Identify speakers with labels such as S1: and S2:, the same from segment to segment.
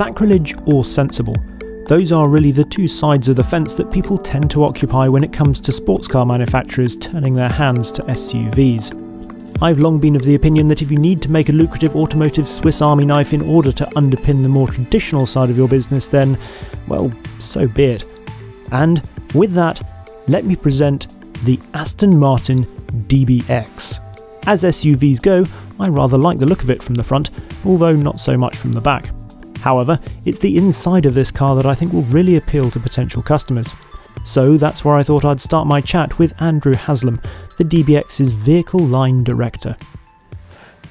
S1: Sacrilege or sensible? Those are really the two sides of the fence that people tend to occupy when it comes to sports car manufacturers turning their hands to SUVs. I've long been of the opinion that if you need to make a lucrative automotive Swiss Army knife in order to underpin the more traditional side of your business, then, well, so be it. And with that, let me present the Aston Martin DBX. As SUVs go, I rather like the look of it from the front, although not so much from the back. However, it's the inside of this car that I think will really appeal to potential customers. So that's where I thought I'd start my chat with Andrew Haslam, the DBX's vehicle line director.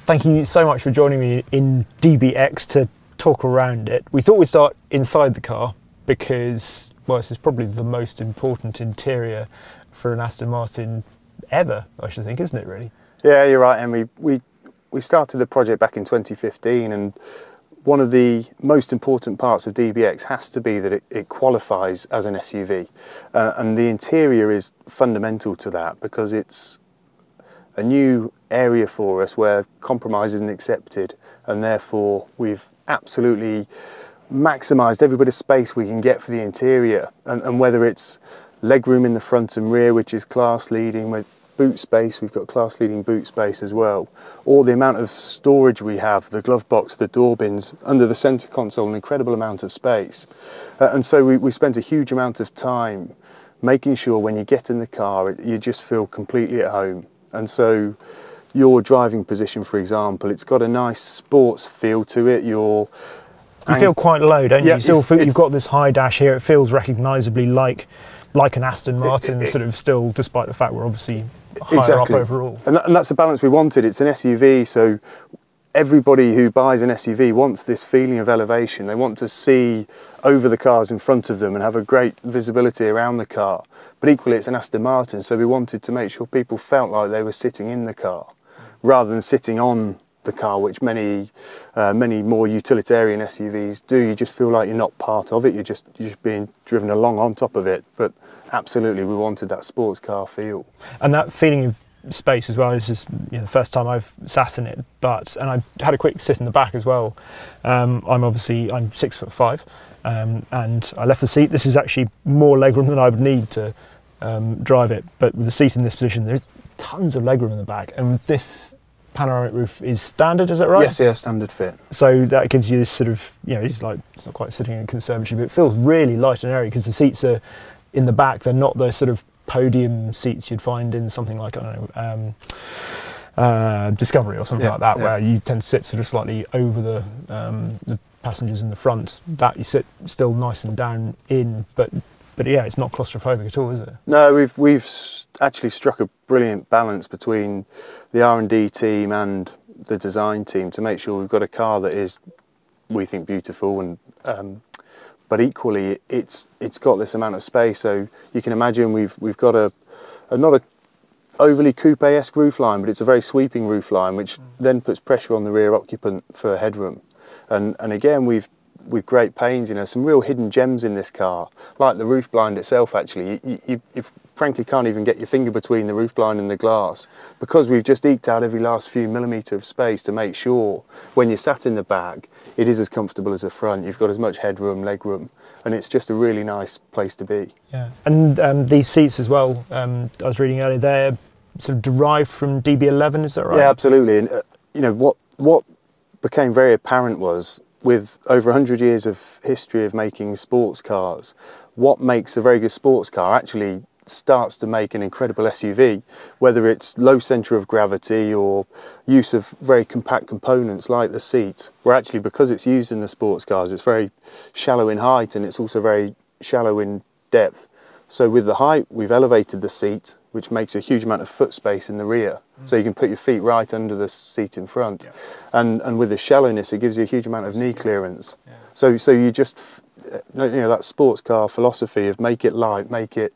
S2: Thank you so much for joining me in DBX to talk around it. We thought we'd start inside the car because, well, this is probably the most important interior for an Aston Martin ever, I should think, isn't it, really?
S3: Yeah, you're right, and we, we, we started the project back in 2015 and one of the most important parts of DBX has to be that it, it qualifies as an SUV. Uh, and the interior is fundamental to that because it's a new area for us where compromise isn't accepted and therefore we've absolutely maximised every bit of space we can get for the interior and, and whether it's legroom in the front and rear which is class leading with boot space, we've got class leading boot space as well, or the amount of storage we have, the glove box, the door bins, under the centre console, an incredible amount of space. Uh, and so we, we spent a huge amount of time making sure when you get in the car, you just feel completely at home. And so your driving position, for example, it's got a nice sports feel to it. You're
S2: you feel quite low, don't you? Yeah, you still feel you've got this high dash here. It feels recognisably like like an Aston Martin, it, it, sort of still, despite the fact we're obviously exactly. up overall.
S3: And, that, and that's the balance we wanted. It's an SUV, so everybody who buys an SUV wants this feeling of elevation. They want to see over the cars in front of them and have a great visibility around the car. But equally, it's an Aston Martin, so we wanted to make sure people felt like they were sitting in the car rather than sitting on the car, which many uh, many more utilitarian SUVs do. You just feel like you're not part of it. You're just you're just being driven along on top of it. But absolutely, we wanted that sports car feel.
S2: And that feeling of space as well. This is you know, the first time I've sat in it, but and I had a quick sit in the back as well. Um, I'm obviously I'm six foot five, um, and I left the seat. This is actually more legroom than I would need to um, drive it, but with the seat in this position, there's tons of legroom in the back, and this panoramic roof is standard, is that right?
S3: Yes, yeah, standard fit.
S2: So that gives you this sort of, you know, it's like, it's not quite sitting in a conservatory, but it feels really light and airy because the seats are in the back, they're not the sort of podium seats you'd find in something like, I don't know, um, uh, Discovery or something yeah, like that, yeah. where you tend to sit sort of slightly over the, um, the passengers in the front. That you sit still nice and down in, but but yeah, it's not claustrophobic at all, is it?
S3: No, we've we've actually struck a brilliant balance between the R and D team and the design team to make sure we've got a car that is, we think, beautiful and. Um, but equally, it's it's got this amount of space. So you can imagine we've we've got a, a not a overly coupe-esque roofline, but it's a very sweeping roofline, which mm. then puts pressure on the rear occupant for headroom. And and again, we've with great pains, you know, some real hidden gems in this car, like the roof blind itself actually. You, you, you, frankly can't even get your finger between the roof blind and the glass because we've just eked out every last few millimetre of space to make sure when you're sat in the back, it is as comfortable as the front. You've got as much headroom, legroom, and it's just a really nice place to be.
S2: Yeah, and um, these seats as well, um, I was reading earlier, they're sort of derived from DB11, is that right?
S3: Yeah, absolutely. And, uh, you know, what, what became very apparent was with over 100 years of history of making sports cars, what makes a very good sports car actually starts to make an incredible SUV, whether it's low centre of gravity or use of very compact components like the seats, where actually because it's used in the sports cars, it's very shallow in height and it's also very shallow in depth. So with the height, we've elevated the seat, which makes a huge amount of foot space in the rear. Mm. So you can put your feet right under the seat in front. Yeah. And, and with the shallowness, it gives you a huge amount of knee clearance. Yeah. So, so you just, you know, that sports car philosophy of make it light, make it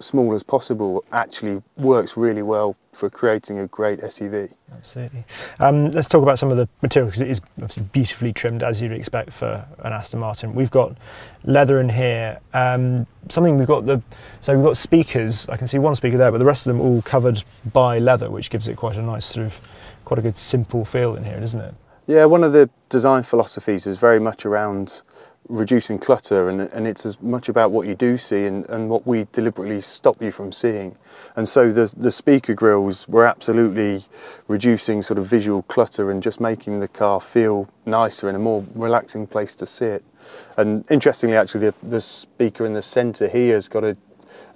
S3: small as possible actually works really well for creating a great SUV.
S2: Absolutely. Um, let's talk about some of the materials because it is obviously beautifully trimmed as you'd expect for an Aston Martin. We've got leather in here. Um, something we've got the so we've got speakers. I can see one speaker there, but the rest of them all covered by leather, which gives it quite a nice sort of quite a good simple feel in here, isn't it?
S3: Yeah, one of the design philosophies is very much around reducing clutter and, and it's as much about what you do see and, and what we deliberately stop you from seeing. And so the, the speaker grills were absolutely reducing sort of visual clutter and just making the car feel nicer and a more relaxing place to sit. And interestingly, actually, the, the speaker in the centre here has got a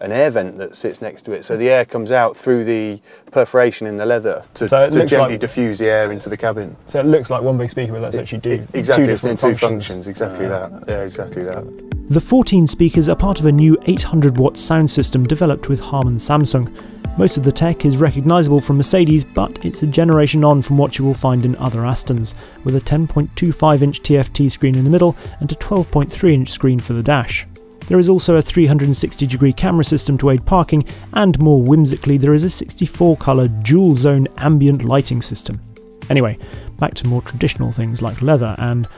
S3: an air vent that sits next to it. So the air comes out through the perforation in the leather to,
S2: So
S3: to gently
S2: like-
S3: diffuse the air into the cabin.
S2: So it looks like one big speaker, but that's actually do
S3: exactly,
S2: two
S3: it's in
S2: different
S3: two
S2: functions.
S3: functions. Exactly that. Yeah, exactly that.
S1: The 14 speakers are part of a new 800 watt sound system developed with Harman Samsung. Most of the tech is recognisable from Mercedes, but it's a generation on from what you will find in other Astons, with a 10.25 inch TFT screen in the middle and a 12.3 inch screen for the dash. There is also a 360 degree camera system to aid parking, and more whimsically, there is a 64 colour dual zone ambient lighting system. Anyway, back to more traditional things like leather and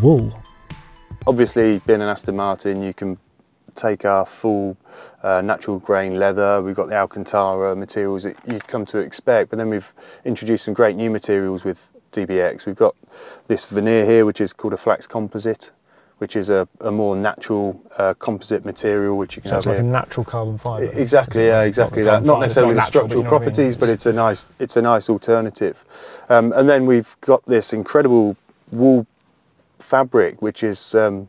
S1: wool.
S3: Obviously, being an Aston Martin, you can take our full uh, natural grain leather. We've got the Alcantara materials that you'd come to expect, but then we've introduced some great new materials with DBX. We've got this veneer here, which is called a flax composite, which is a, a more natural uh, composite material, which you can
S2: So it's
S3: have
S2: like a natural carbon fibre.
S3: Exactly, yeah, exactly
S2: Not
S3: that. Not necessarily
S2: fibre,
S3: the
S2: natural,
S3: structural
S2: but know I mean.
S3: properties, but it's a nice, it's a nice alternative. Um, and then we've got this incredible wool fabric, which is um,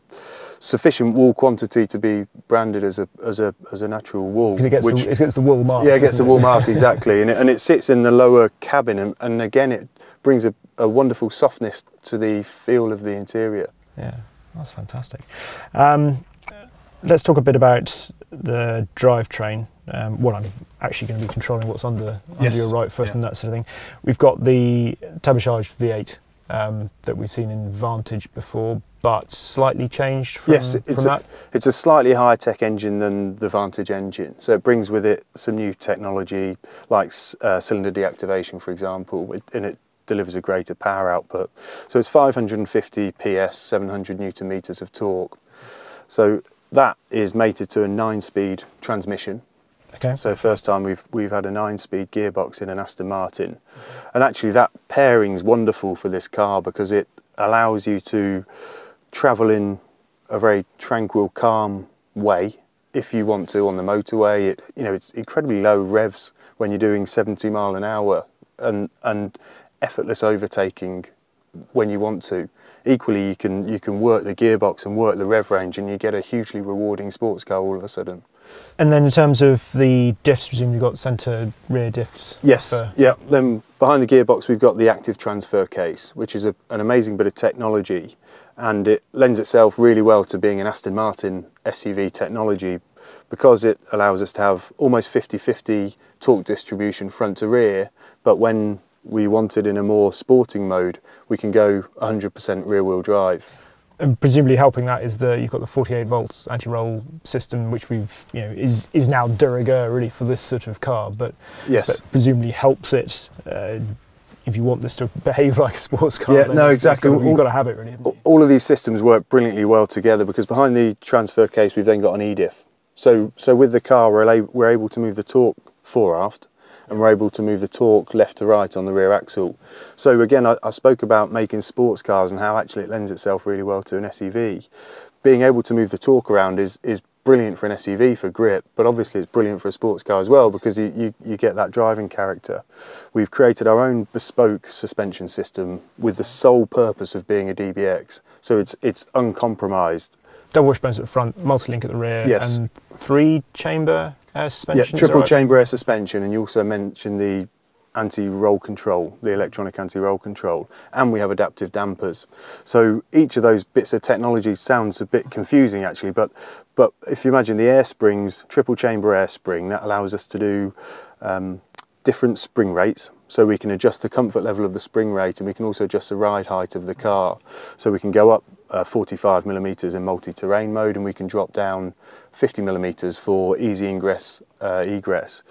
S3: sufficient wool quantity to be branded as a as a as a natural wool.
S2: Because it gets,
S3: which,
S2: the, it gets the Woolmark.
S3: yeah, it gets the
S2: doesn't
S3: Woolmark exactly, and it, and it sits in the lower cabin, and, and again it brings a, a wonderful softness to the feel of the interior.
S2: Yeah, that's fantastic. Um, let's talk a bit about the drivetrain. Um, well, I'm actually going to be controlling what's under, under your right foot
S3: yeah.
S2: and that sort of thing. We've got the turbocharged V8 um, that we've seen in Vantage before, but slightly changed from,
S3: Yes,
S2: from
S3: it's a-
S2: that.
S3: It's a slightly higher tech engine than the Vantage engine, so it brings with it some new technology like uh, cylinder deactivation, for example, and it delivers a greater power output. So it's 550 PS, 700 newton meters of torque. So that is mated to a nine-speed transmission.
S2: Okay.
S3: So first time we've we've had a nine-speed gearbox in an Aston Martin, and actually that pairing's wonderful for this car because it allows you to travel in a very tranquil, calm way if you want to on the motorway. It, you know, it's incredibly low revs when you're doing 70 mile an hour, and and effortless overtaking when you want to. Equally, you can you can work the gearbox and work the rev range, and you get a hugely rewarding sports car all of a sudden.
S2: And then in terms of the diffs, presumably you've got centre rear diffs.
S3: Yes,
S2: for-
S3: yeah. Then behind the gearbox, we've got the active transfer case, which is a, an amazing bit of technology, and it lends itself really well to being an Aston Martin SUV technology because it allows us to have almost 50-50 torque distribution front to rear, but when we want it in a more sporting mode, we can go 100% rear-wheel drive.
S2: and presumably helping that is the you've got the 48 volts anti-roll system, which we've you know is is now de rigueur really for this sort of car, but
S3: Yes.
S2: but presumably helps it. Uh, if you want this to behave like a sports car,
S3: Yeah, no, exactly.
S2: gotta- you've got to have it really.
S3: all of these systems work brilliantly well together because behind the transfer case we've then got an eDiff. So so with the car we're, we're able to move the torque fore aft and we're able to move the torque left to right on the rear axle. So again I, I spoke about making sports cars and how actually it lends itself really well to an SUV. Being able to move the torque around is is brilliant for an SUV for grip, but obviously it's brilliant for a sports car as well because you, you, you get that driving character. We've created our own bespoke suspension system with the sole purpose of being a DBX. So it's it's uncompromised.
S2: Double wishbones at the front, multi-link at the rear,
S3: Yes.
S2: and three chamber air suspension.
S3: Yeah, triple
S2: right?
S3: chamber air suspension, and you also mentioned the anti-roll control, the electronic anti-roll control, and we have adaptive dampers. So each of those bits of technology sounds a bit confusing actually, but but if you imagine the air springs, triple chamber air spring, that allows us to do um, different spring rates. So we can adjust the comfort level of the spring rate, and we can also adjust the ride height of the car. So we can go up uh, 45 millimeters in multi-terrain mode, and we can drop down 50 millimeters for easy ingress uh, egress.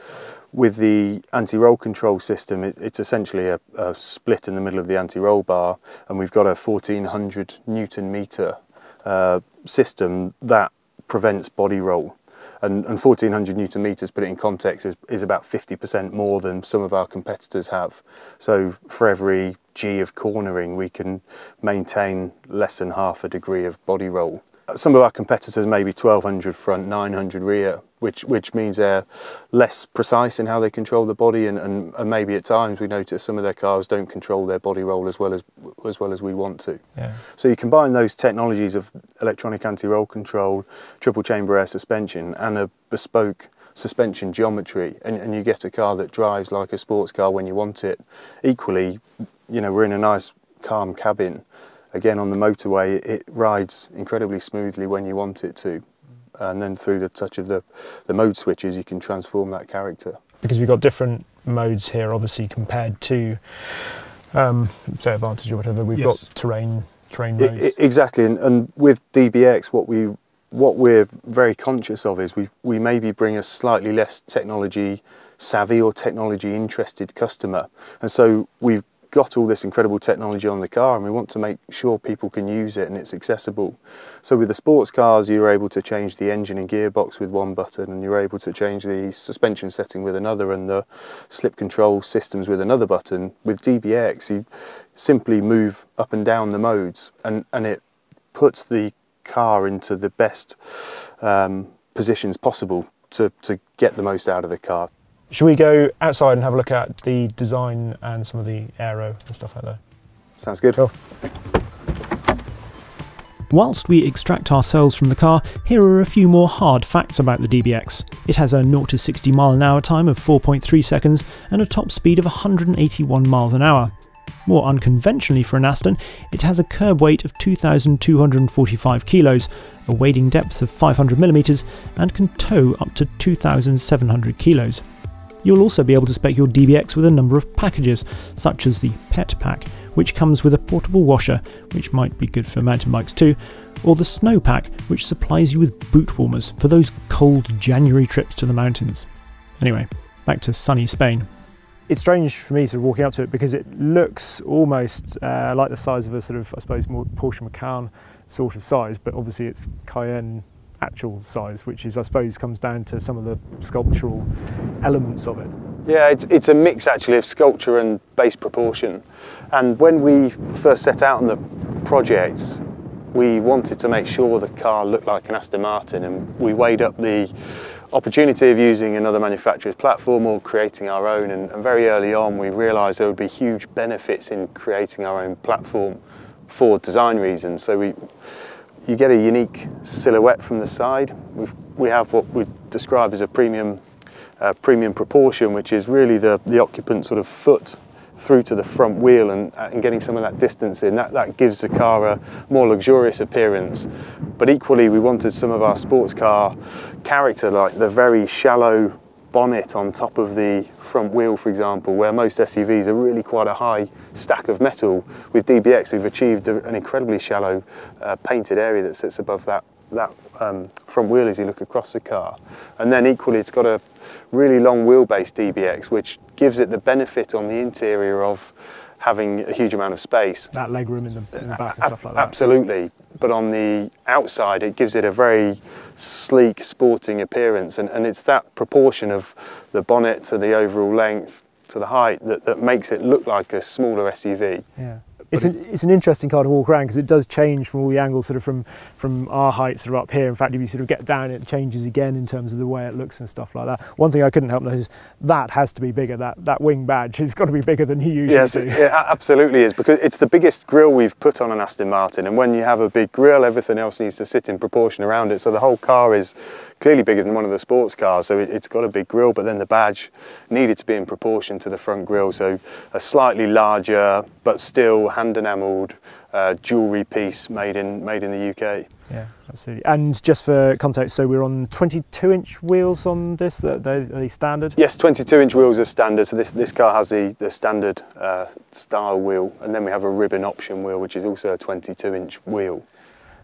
S3: With the anti-roll control system, it, it's essentially a, a split in the middle of the anti-roll bar, and we've got a 1400 newton meter uh, system that prevents body roll. And, and 1400 newton meters, put it in context, is, is about 50% more than some of our competitors have. So for every G of cornering, we can maintain less than half a degree of body roll. Some of our competitors may be 1200 front, 900 rear, which which means they're less precise in how they control the body, and, and, and, maybe at times we notice some of their cars don't control their body roll as well as as well as we want to.
S2: Yeah.
S3: So you combine those technologies of electronic anti-roll control, triple chamber air suspension, and a bespoke suspension geometry, and, and you get a car that drives like a sports car when you want it. Equally, you know, we're in a nice calm cabin. Again, on the motorway, it rides incredibly smoothly when you want it to and then through the touch of the, the mode switches you can transform that character.
S2: Because we've got different modes here obviously compared to um, say a Vantage or whatever, we've yes. got terrain terrain modes.
S3: I, exactly, and, and with DBX what we what we're very conscious of is we, we maybe bring a slightly less technology savvy or technology interested customer. And so we've got all this incredible technology on the car and we want to make sure people can use it and it's accessible. So with the sports cars you're able to change the engine and gearbox with one button and you're able to change the suspension setting with another and the slip control systems with another button. With DBX you simply move up and down the modes and, and it puts the car into the best um, positions possible to, to get the most out of the car.
S2: Should we go outside and have a look at the design and some of the aero and stuff like that?
S3: Sounds good.
S2: Cool.
S1: Whilst we extract ourselves from the car, here are a few more hard facts about the DBX. It has a 0 to 60 mile an hour time of 4.3 seconds and a top speed of 181 miles an hour. More unconventionally for an Aston, it has a curb weight of 2,245 kilos, a wading depth of 500 millimeters, and can tow up to 2,700 kilos. You'll also be able to spec your DBX with a number of packages, such as the Pet Pack, which comes with a portable washer, which might be good for mountain bikes too, or the Snow Pack, which supplies you with boot warmers for those cold January trips to the mountains. Anyway, back to sunny Spain.
S2: It's strange for me sort of walking up to it because it looks almost uh, like the size of a sort of, I suppose, more Porsche Macan sort of size, but obviously it's Cayenne actual size, which is, I suppose, comes down to some of the sculptural elements of it.
S3: Yeah, it's, it's a mix actually of sculpture and base proportion. And when we first set out on the project, we wanted to make sure the car looked like an Aston Martin and we weighed up the opportunity of using another manufacturer's platform or creating our own and, and very early on we realised there would be huge benefits in creating our own platform for design reasons. So we you get a unique silhouette from the side. We've, we have what we describe as a premium, uh, premium proportion, which is really the, the occupant sort of foot through to the front wheel and, and getting some of that distance in. That, that gives the car a more luxurious appearance. But equally, we wanted some of our sports car character, like the very shallow bonnet on top of the front wheel, for example, where most SUVs are really quite a high stack of metal. With DBX, we've achieved an incredibly shallow uh, painted area that sits above that, that um, front wheel as you look across the car. And then equally, it's got a really long wheelbase DBX, which gives it the benefit on the interior of having a huge amount of space.
S2: That legroom in the, in the back and stuff like that.
S3: Absolutely. But on the outside, it gives it a very sleek, sporting appearance. And, and it's that proportion of the bonnet to the overall length to the height that, that makes it look like a smaller SUV.
S2: Yeah. It's an, it's an interesting car to walk around because it does change from all the angles, sort of from, from our heights sort of up here. In fact, if you sort of get down, it changes again in terms of the way it looks and stuff like that. One thing I couldn't help notice, that has to be bigger. That, that wing badge has got to be bigger than you usually
S3: yes,
S2: do.
S3: Yes, it absolutely is because it's the biggest grille we've put on an Aston Martin. And when you have a big grille, everything else needs to sit in proportion around it. So the whole car is clearly bigger than one of the sports cars, so it, has got a big grille, but then the badge needed to be in proportion to the front grille, so a slightly larger but still hand enamelled uh, jewellery piece made in made in the UK.
S2: Yeah, absolutely. And just for context, so we're on 22-inch wheels on this. Are they, are they standard?
S3: Yes, 22-inch wheels are standard. So this this car has the the standard uh, style wheel, and then we have a ribbon option wheel, which is also a 22-inch wheel.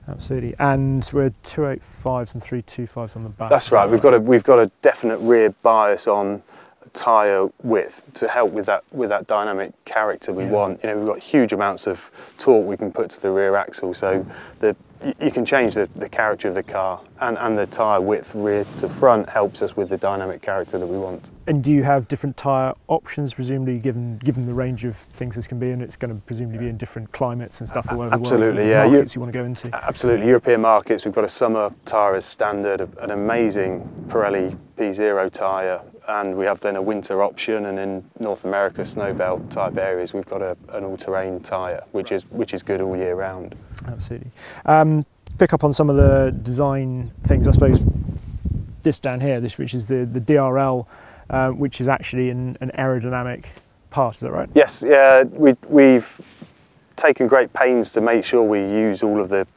S2: Absolutely, and we're 285s and 325s on the back.
S3: That's right. We've got a we've got a definite rear bias on tyre width to help with that with that dynamic character we yeah. want. You know, we've got huge amounts of torque we can put to the rear axle, so the you can change the, the character of the car and, and the tyre width rear to front helps us with the dynamic character that we want.
S2: And do you have different tyre options, presumably, given given the range of things this can be, and it's going to presumably be in different climates and stuff all over
S3: absolutely,
S2: the
S3: world?
S2: Absolutely,
S3: yeah.
S2: Markets you, you want to go into?
S3: Absolutely, European markets. We've got a summer tyre as standard, an amazing Pirelli P Zero tyre, and we have then a winter option. And in North America, snowbelt type areas, we've got a, an all-terrain tyre, which is which is good all year round.
S2: Absolutely. Um, pick up on some of the design things, I suppose. This down here, this which is the the DRL, uh, which is actually an, an aerodynamic part. Is that right?
S3: Yes. Yeah. We we've taken great pains to make sure we use all of the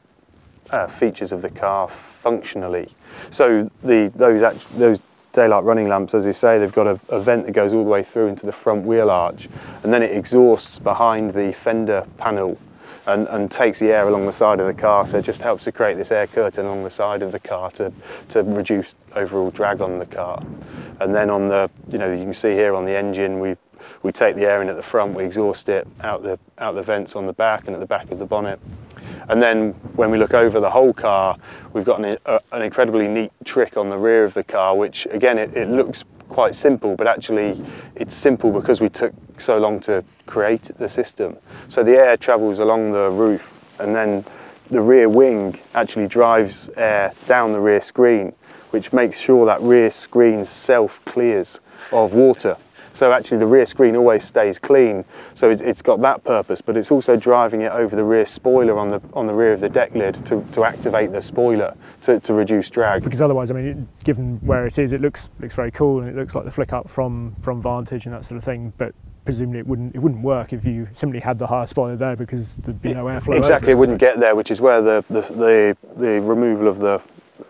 S3: uh, features of the car functionally. So the those those daylight running lamps, as you say, they've got a, a, vent that goes all the way through into the front wheel arch, and then it exhausts behind the fender panel and, and takes the air along the side of the car. So it just helps to create this air curtain along the side of the car to, to reduce overall drag on the car. And then on the, you know, you can see here on the engine, we we take the air in at the front, we exhaust it out the out the vents on the back and at the back of the bonnet. And then when we look over the whole car, we've got an, a, an incredibly neat trick on the rear of the car, which again, it, it looks quite simple, but actually it's simple because we took so long to create the system. So the air travels along the roof and then the rear wing actually drives air down the rear screen, which makes sure that rear screen self clears of water. So actually the rear screen always stays clean. So it, has got that purpose, but it's also driving it over the rear spoiler on the on the rear of the deck lid to, to activate the spoiler to, to reduce drag.
S2: Because otherwise, I mean, given where it is, it looks looks very cool and it looks like the flick up from from Vantage and that sort of thing. But presumably it wouldn't it wouldn't work if you simply had the higher spoiler there because there'd be no airflow.
S3: Exactly,
S2: it,
S3: it wouldn't so. get there, which is where the, the the the removal of the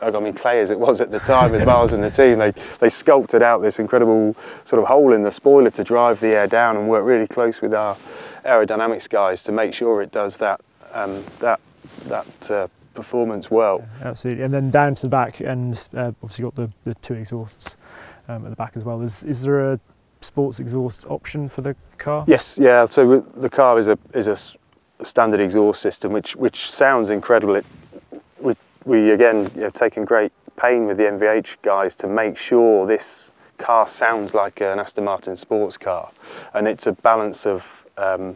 S3: I mean, clay as it was at the time with Miles and the team, they, they sculpted out this incredible sort of hole in the spoiler to drive the air down and work really close with our aerodynamics guys to make sure it does that, um, that, that uh, performance well.
S2: Yeah, absolutely. And then down to the back, and uh, obviously got the, the two exhausts um, at the back as well. Is, is there a sports exhaust option for the car?
S3: Yes, yeah. So the car is a, is a standard exhaust system, which, which sounds incredible. It, we again have taken great pain with the NVH guys to make sure this car sounds like an Aston Martin sports car, and it's a balance of um,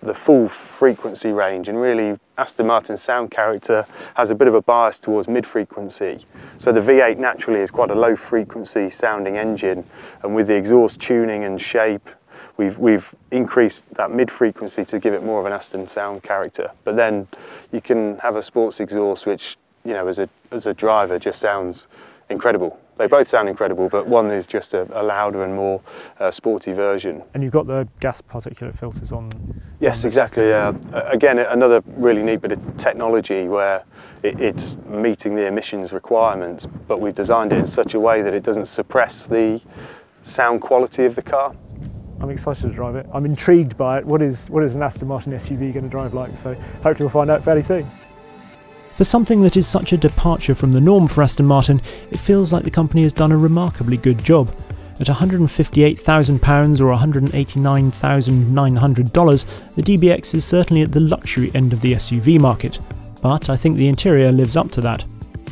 S3: the full frequency range and really Aston Martin's sound character has a bit of a bias towards mid-frequency. So the V8 naturally is quite a low frequency sounding engine and with the exhaust tuning and shape we've, we've increased that mid-frequency to give it more of an Aston sound character. But then you can have a sports exhaust which you know, as a, as a driver just sounds incredible. They both sound incredible, but one is just a, a louder and more uh, sporty version.
S2: And you've got the gas particulate filters on.
S3: Yes,
S2: on
S3: exactly. Yeah. again, another really neat bit of technology where it, it's meeting the emissions requirements, but we've designed it in such a way that it doesn't suppress the sound quality of the car.
S2: I'm excited to drive it. I'm intrigued by it. What is what is an Aston Martin SUV going to drive like? So hopefully we'll find out fairly soon.
S1: For something that is such a departure from the norm for Aston Martin, it feels like the company has done a remarkably good job. At £158,000 or $189,900, the DBX is certainly at the luxury end of the SUV market, but I think the interior lives up to that.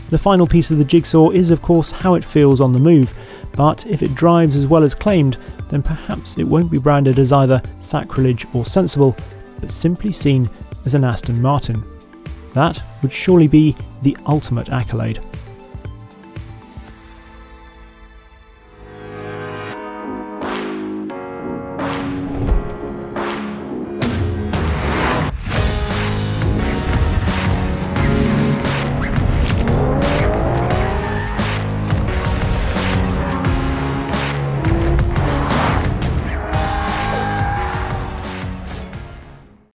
S1: The final piece of the jigsaw is, of course, how it feels on the move, but if it drives as well as claimed, then perhaps it won't be branded as either sacrilege or sensible, but simply seen as an Aston Martin. That would surely be the ultimate accolade.